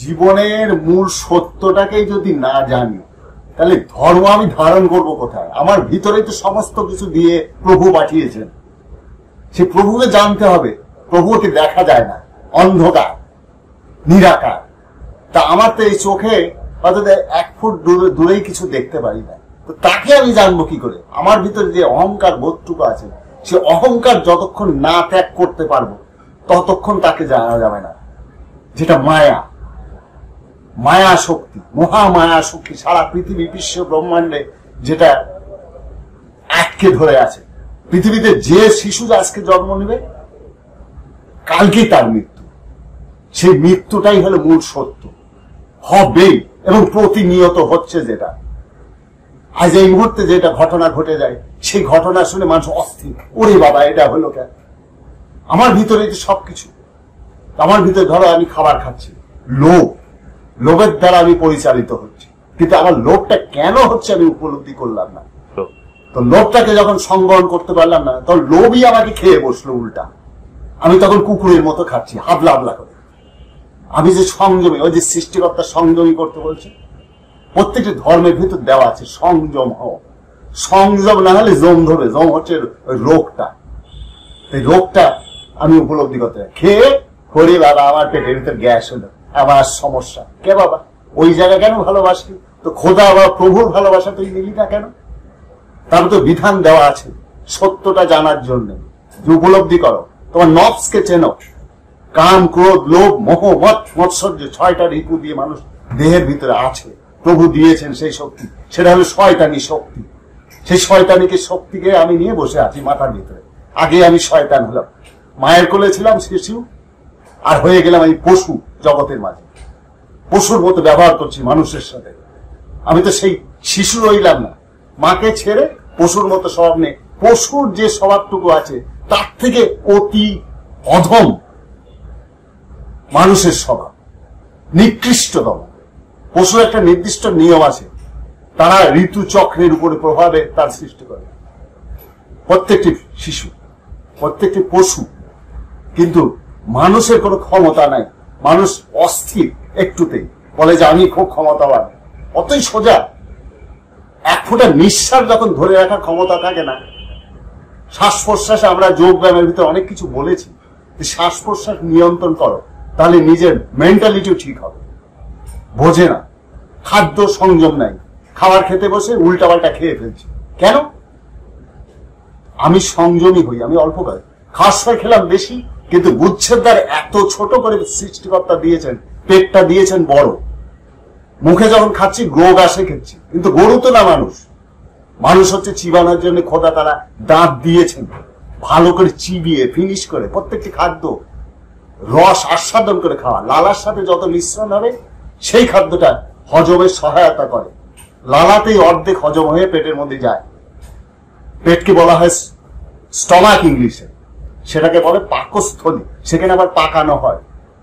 জীবনের মূল সত্যটাকেই যদি না জানি, তাহলে ধর্ম আমি ধারণ করব কোথায়? আমার ভিতরে তো সমস্ত কিছু দিয়ে প্রভু পাঠিয়েছেন। সে প্রভুকে জানতে হবে, প্রভুকে দেখা যায় না, অন্ধকার, নিরাকার। তা আমার তো এই চোখে অর্থাৎ এক ফুট দূরে দূরেই কিছু দেখতে পারি না। তো তাকে আমি জানব কি করে? আমার ভিতরে যে অহংকার বোধটুকু আছে, সে অহংকার যতক্ষণ না ত্যাগ করতে পারব, ততক্ষণ তাকে জানা যাবে না। যেটা মায়া মায়া শক্তি মহামায়া শক্তি সারা পৃথিবী বিশ্ব ব্রহ্মাণ্ডে যেটা আটকে ধরে আছে। পৃথিবীতে যে শিশু আজকে জন্ম নেবে, কালকেই তার মৃত্যু। সেই মৃত্যুটাই হলো মূল সত্য। হবেই এবং প্রতিনিয়ত হচ্ছে যেটা। আজ এই মুহূর্তে যেটা ঘটনা ঘটে যায়, সেই ঘটনা শুনে মানুষ অস্থির। ওরে বাবা, এটা হলো কেন? আমার ভিতরে যে সবকিছু, আমার ভিতরে ধরো আমি খাবার খাচ্ছি। লোভ লোভের দ্বারা আমি পরিচালিত হচ্ছি। কিন্তু আমার লোভটা কেন হচ্ছে আমি উপলব্ধি করলাম না? তো লোভটাকে যখন সংবরণ করতে পারলাম না তখন লোভই আমাকে খেয়ে বসল উল্টা। আমি তখন কুকুরের মতো খাচ্ছি হাবলা হাবলা করে। আমি যে সংযমী ওই যে সৃষ্টিকর্তা সংযমী করতে বলছে প্রত্যেকটি ধর্মের ভিতর দেওয়া আছে সংযম হও সংযম না হলে জম ধরবে জম হচ্ছে রোগটা। এই রোগটা আমি উপলব্ধি করতে। খেয়ে করি বাবা আমার পেটের ভিতর গ্যাস হলো। আমার সমস্যা। কে বাবা? ওই জায়গা কেন ভালোবাসি? তো খোদা বা প্রভুর ভালোবাসা তুই নিলি না কেন? তার তো বিধান দেওয়া আছে, সত্যটা জানার জন্য। যে উপলব্ধি করো, তোমার নফসকে চেনো। কাম ক্রোধ, লোভ, মোহ, মত, মৎসর্য, ছয়টা রিপু দিয়ে মানুষ দেহের ভিতরে আছে। প্রভু দিয়েছেন সেই শক্তি। সেটা হলো শয়তানি শক্তি। সেই শয়তানিকে শক্তিকে আমি নিয়ে বসে আছি মাথার ভিতরে। আগে আমি শয়তান হলাম। মায়ের কোলে ছিলাম শিশু আর হয়ে গেলাম এই পশু জগতের মাঝে। পশুর মতো ব্যবহার করছি মানুষের সাথে। আমি তো সেই শিশু রইলাম না। মাকে ছেড়ে পশুর মতো স্বভাব নেই পশুর যে স্বভাবটুকু আছে, তার থেকে অতি অধম মানুষের স্বভাব। নিকৃষ্টতম। পশুর একটা নির্দিষ্ট নিয়ম আছে। তারা ঋতু চক্রের উপরে প্রভাবে তার সৃষ্টি করে। প্রত্যেকটি শিশু, প্রত্যেকটি পশু, কিন্তু মানুষের কোনো ক্ষমতা নাই। মানুষ অস্থির একটুতেই। বলে যে, আমি খুব ক্ষমতাবান। অতই সোজা। এক ফোঁটা নিঃশ্বাস যখন ধরে রাখার ক্ষমতা থাকে না শ্বাস প্রশ্বাসে আমরা যোগ ব্যায়ামের ভিতরে অনেক কিছু বলেছি। যে শ্বাস প্রশ্বাস নিয়ন্ত্রণ করো, তাহলে নিজের মেন্টালিটিও ঠিক হবে। বোঝে না। খাদ্য সংযম নাই। খাবার খেতে বসে উল্টাপাল্টা খেয়ে ফেলছি। কেন? আমি সংযমী হই, আমি অল্প খাই খাস খেলাম বেশি কিন্তু গুচ্ছের দ্বার এত ছোট করে সৃষ্টিকর্তা দিয়েছেন, পেটটা দিয়েছেন বড়। মুখে যখন খাচ্ছি গ্রোগ আসে খেচ্ছি। কিন্তু গরু তো না মানুষ। মানুষ হচ্ছে চিবানোর জন্য খোদা তারা দাঁত দিয়েছেন। ভালো করে চিবিয়ে ফিনিশ করে, প্রত্যেকটি খাদ্য রস আস্বাদন করে খাওয়া। লালার সাথে যত মিশ্রণ হবে, সেই খাদ্যটা হজমের সহায়তা করে। লালাতেই অর্ধেক হজম হয়ে পেটের মধ্যে যায়। পেটকে বলা হয় স্টমাক ইংলিশে। সেটাকে বলে পাকস্থলী। সেখানে আবার পাকানো হয়।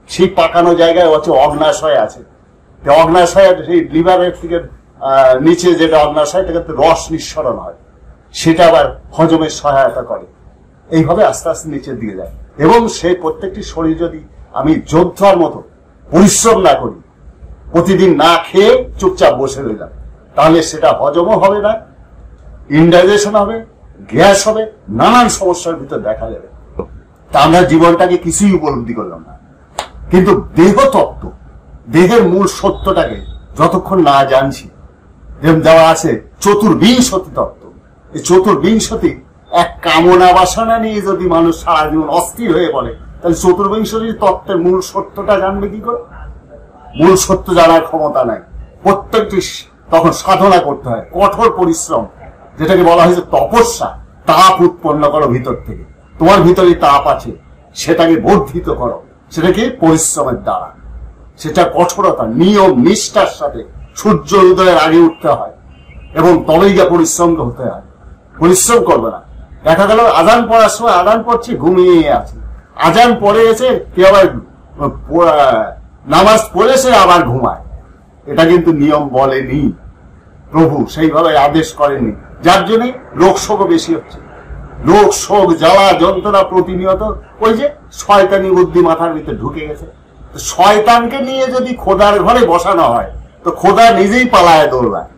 সেই পাকানো জায়গায় হচ্ছে অগ্নাশয় আছে। অগ্নাশয় সেই লিভারের থেকে নিচে যেটা অগ্নাশয় সেটাতে রস নিঃসরণ হয়। সেটা আবার হজমের সহায়তা করে। এইভাবে আস্তে আস্তে নিচে দিয়ে যায়। এবং সেই প্রত্যেকটি শরীর যদি আমি যোদ্ধার মতো পরিশ্রম না করি, প্রতিদিন না খেয়ে চুপচাপ বসে রইলাম, তাহলে সেটা হজমও হবে না, ইনডাইজেশন হবে, গ্যাস হবে, নানান সমস্যার ভিতর দেখা যাবে। তা আমরা জীবনটাকে কিছুই উপলব্ধি করলাম না। কিন্তু দেহ তত্ত্ব দেহের মূল সত্যটাকে যতক্ষণ না জানছি যেমন দেওয়া আছে চতুর্বিংশতি তত্ত্ব। এই চতুর্বিংশতি এক কামনা বাসনা নিয়ে যদি মানুষ সারা জীবন অস্থির হয়ে বলে তাহলে চতুর্বিংশতি তত্ত্বের মূল সত্যটা জানবে কি করে? মূল সত্য জানার ক্ষমতা নাই। প্রত্যেকটি তখন সাধনা করতে হয়। কঠোর পরিশ্রম, যেটাকে বলা হয়েছে তপস্যা, তাপ উৎপন্ন করো ভিতর থেকে। তোমার ভিতরে তাপ আছে, সেটাকে বর্ধিত করো। সেটাকে পরিশ্রমের দ্বারা। সেটা কঠোরতা, নিয়ম, নিষ্ঠার সাথে সূর্য উদয়ের আগে উঠতে হয় এবং তবেই গিয়ে পরিশ্রম হতে হয়। পরিশ্রম করবে না। দেখা গেল আজান পড়ার সময় আজান পড়ছি, ঘুমিয়ে আছে। আজান পড়ে এসে কে আবার নামাজ পড়েছে আবার ঘুমায়। এটা কিন্তু নিয়ম বলেনি। প্রভু সেইভাবে আদেশ করেনি যার জন্য রোগ শোকও বেশি হচ্ছে। রোগ শোক জ্বালা যন্ত্রণা প্রতিনিয়ত, ওই যে শয়তানি বুদ্ধি মাথার ভিতরে ঢুকে গেছে। শয়তানকে নিয়ে যদি খোদার ঘরে বসানো হয়, তো খোদা নিজেই পালায় দৌড়ায়।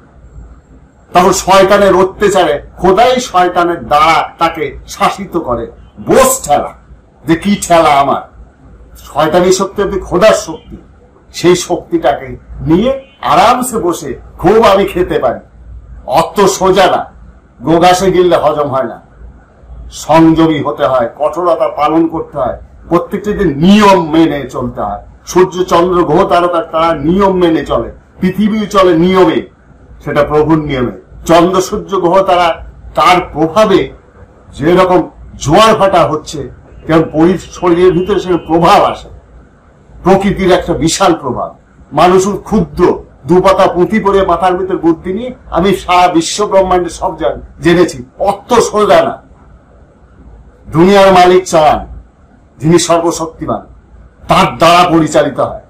তখন শয়তানের অত্যাচারে খোদাই শয়তানের দ্বারা তাকে শাসিত করে। বোস ঠেলা, যে কি ঠেলা আমার। শয়তানি শক্তি হচ্ছে খোদার শক্তি। সেই শক্তিটাকে নিয়ে আরামসে বসে খুব আমি খেতে পারি। অত সোজা না, গোগাসে গিললে হজম হয় না। সংযমী হতে হয়, কঠোরতা পালন করতে হয়, প্রত্যেকটি দিন নিয়ম মেনে চলতে হয়। সূর্য, চন্দ্র, গ্রহ তারকা তারা নিয়ম মেনে চলে, পৃথিবী চলে নিয়মে, সেটা প্রভুর নিয়মে। চন্দ্র, সূর্য, গ্রহ, তারা তার প্রভাবে যেরকম জোয়ার ভাটা হচ্ছে, তেমন শরীরের ভিতরে সে প্রভাব আসে। প্রকৃতির একটা বিশাল প্রভাব। মানুষের ক্ষুদ্র দুপাতা পুঁথি পরে মাথার ভিতরে বুদ্ধি নিয়ে, আমি সারা বিশ্ব ব্রহ্মাণ্ডে সব জান জেনেছি, অত সোজা না। দুনিয়ার মালিক চান, যিনি সর্বশক্তিমান। তার দ্বারা পরিচালিত হয়।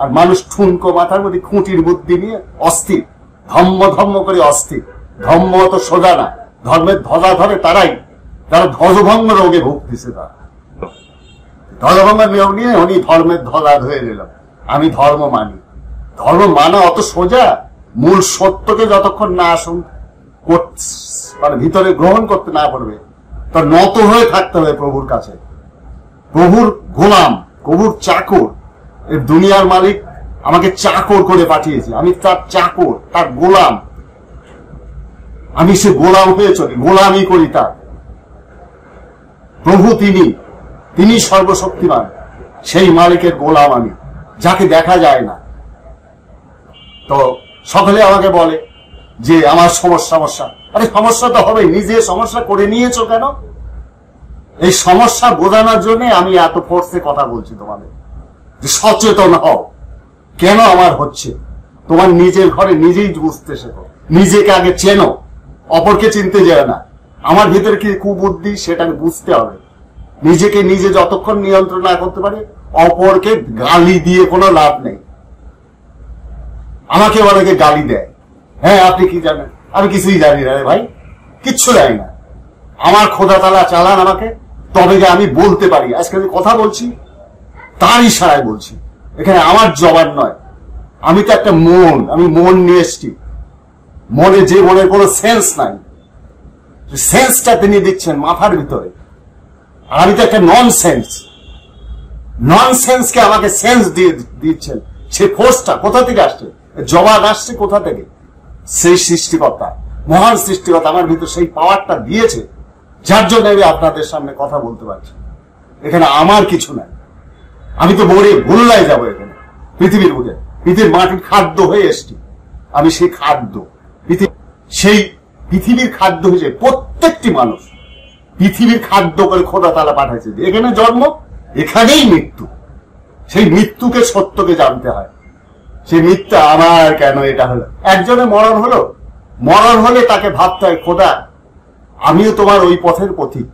আর মানুষ ঠুনকো মাথার মধ্যে খুঁটির বুদ্ধি নিয়ে অস্থির, ধম্ম ধম্ম করে অস্থির। ধম্ম তো সোজা না, ধর্মের ধরা ধরে তারাই যারা ধ্বজভঙ্গ রোগে ভুগতেছে তারা। ধর্মভঙ্গের নিয়ম নিয়ে উনি ধর্মের ধরা ধরে নিলাম আমি ধর্ম মানি। ধর্ম মানা অত সোজা, মূল সত্যকে যতক্ষণ না আসুন মানে ভিতরে গ্রহণ করতে না পারবে তো নত হয়ে থাকতে হবে প্রভুর কাছে। প্রভুর গোলাম, প্রভুর চাকর দুনিয়ার মালিক আমাকে চাকর করে পাঠিয়েছে। আমি তার চাকর, তার গোলাম। আমি সে গোলাম হয়ে চলি, গোলামি করি তার। প্রভু তিনি তিনি সর্বশক্তিমান, সেই মালিকের গোলাম আমি, যাকে দেখা যায় না। তো সকলে আমাকে বলে যে, আমার সমস্যা সমস্যা। আরে সমস্যা তো হবে নিজে সমস্যা করে নিয়েছো কেন? এই সমস্যা বোঝানোর জন্য আমি এত ফোর্সে কথা বলছি তোমাদের। যে সচেতন হও। কেন আমার হচ্ছে? তোমার নিজের ঘরে নিজেই বুঝতে শেখো। নিজেকে আগে চেনো। অপরকে চিনতে যায় না। আমার ভিতরে কি কুবুদ্ধি সেটা বুঝতে হবে। নিজেকে নিজে যতক্ষণ নিয়ন্ত্রণ না করতে পারি, অপরকে গালি দিয়ে কোনো লাভ নেই। আমাকে অনেকে গালি দেয়। হ্যাঁ আপনি কি জানেন? আমি কিছুই জানি না রে ভাই। কিচ্ছু জানি না। আমার খোদা তালা চালান আমাকে, তবে যে আমি বলতে পারি। আজকে আমি কথা বলছি, তার ইশারায় বলছি। এখানে আমার জবান নয়। আমি তো একটা মন, আমি মন নিয়ে এসছি। মনে যে মনের কোনো সেন্স নাই। সেন্সটা তিনি দিচ্ছেন মাথার ভিতরে। আর আমি তো একটা নন সেন্স নন সেন্সকে আমাকে সেন্স দিয়ে দিচ্ছেন। সে ফোর্সটা কোথা থেকে আসছে? জবাব আসছে কোথা থেকে? সেই সৃষ্টিকর্তা, মহান সৃষ্টিকর্তা আমার ভিতর সেই পাওয়ারটা দিয়েছে, যার জন্য আমি আপনাদের সামনে কথা বলতে পারছি। এখানে আমার কিছু নাই। আমি তো মরে ভুল্লায় যাব এখানে, পৃথিবীর বুকে। পৃথিবীর মাটির খাদ্য হয়ে এসছি। আমি সেই খাদ্য সেই পৃথিবীর খাদ্য হিসেবে প্রত্যেকটি মানুষ পৃথিবীর খাদ্য করে খোদা তালা পাঠাইছে। এখানে জন্ম, এখানেই মৃত্যু। সেই মৃত্যুকে সত্যকে জানতে হয়। সেই মৃত্যু আমার কেন এটা হলো? একজনে মরণ হলো। মরণ হলে তাকে ভাবতে হয়, খোদা, আমিও তোমার ওই পথের পথিক।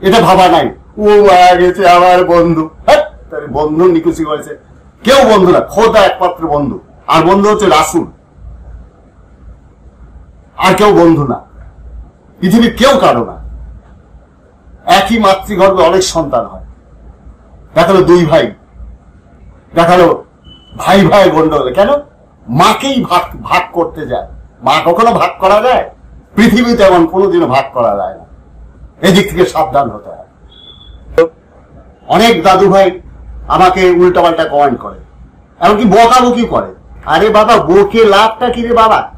এটা ভাবা নাই। ও মারা গেছে আমার বন্ধু। হ্যাঁ বন্ধু নিকুচি করেছে। কেউ বন্ধু না, খোদা একমাত্র বন্ধু। আর বন্ধু হচ্ছে রাসুল। আর কেউ বন্ধু না। পৃথিবীর কেউ কারও না। একই মাতৃগর্ভে অনেক সন্তান হয়। দেখাল দুই ভাই। দেখাল ভাই ভাই গন্ডগোলে কেন? মাকেই ভাগ ভাগ করতে যায়। মা কখনো ভাগ করা যায়? পৃথিবীতে এমন কোনোদিনও ভাগ করা যায় না। এদিক থেকে সাবধান হতে হয়। অনেক দাদু ভাই আমাকে উল্টাপাল্টা কমেন্ট করে। এমনকি বকাবকি করে। আরে বাবা, বকে লাভটা কি রে বাবা?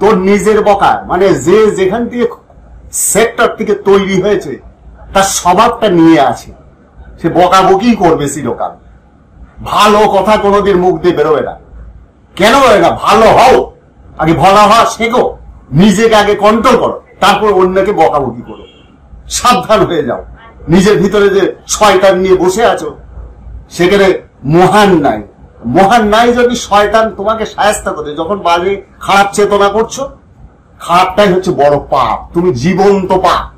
তোর নিজের বকা। মানে যে যেখান থেকে সেক্টর থেকে তৈরি হয়েছে, তার স্বভাবটা নিয়ে আছে। সে বকাবকি করবে চিরকাল ভালো কথা কোনোদিন মুখ দিয়ে বেরোবে না। কেন বেরোবে না? ভালো হও। আগে ভলা হওয়া শেখো। নিজেকে আগে কন্ট্রোল করো। তারপর অন্যকে বকাবকি করো। সাবধান হয়ে যাও। নিজের ভিতরে যে শয়তান নিয়ে বসে আছো, সেখানে মহান নাই। মহান নাই যদি শয়তান তোমাকে সায়স্তা করে। যখন বাজে খারাপ চেতনা করছ, খারাপটাই হচ্ছে বড় পাপ। তুমি জীবন্ত পাপ।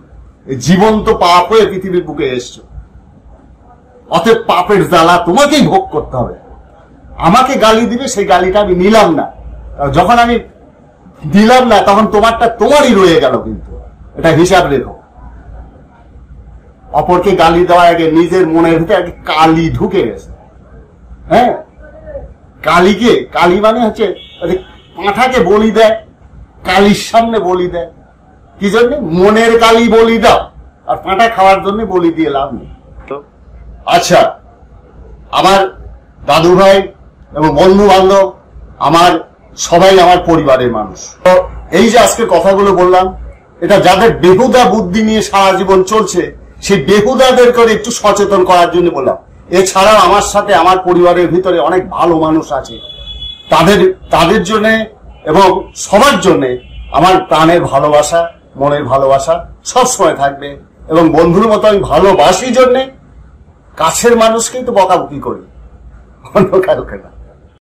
জীবন্ত পাপ হয়ে পৃথিবীর বুকে এসছো। অতএব পাপের জ্বালা তোমাকেই ভোগ করতে হবে। আমাকে গালি দিবে, সেই গালিটা আমি নিলাম না। যখন আমি দিলাম না, তখন তোমারটা তোমারই রয়ে গেল কিন্তু। এটা হিসাব রেখো। অপরকে গালি দেওয়ার আগে নিজের মনের ভিতরে আগে কালি ঢুকে গেছে। হ্যাঁ? কালীকে, কালী মানে হচ্ছে পাঁঠাকে বলি দেয়, কালির সামনে বলি দেয়। কি জন্য? মনের কালী বলি দাও। আর পাঁঠা খাওয়ার জন্য বলি দিয়ে লাভ নেই। আচ্ছা আমার দাদু ভাই এবং বন্ধু বান্ধব আমার সবাই আমার পরিবারের মানুষ। তো এই যে আজকে কথাগুলো বললাম, এটা যাদের বেহুদা বুদ্ধি নিয়ে সারা জীবন চলছে, সেই বেহুদাদের করে একটু সচেতন করার জন্য বললাম। এছাড়াও আমার সাথে আমার পরিবারের ভিতরে অনেক ভালো মানুষ আছে। তাদের তাদের জন্য এবং সবার জন্য আমার প্রাণের ভালোবাসা, মনের ভালোবাসা সবসময় থাকবে এবং বন্ধুর মতো আমি ভালোবাসি জন্যে কাছের মানুষকেই তো বকাবকি করি। অন্য কাউকে না।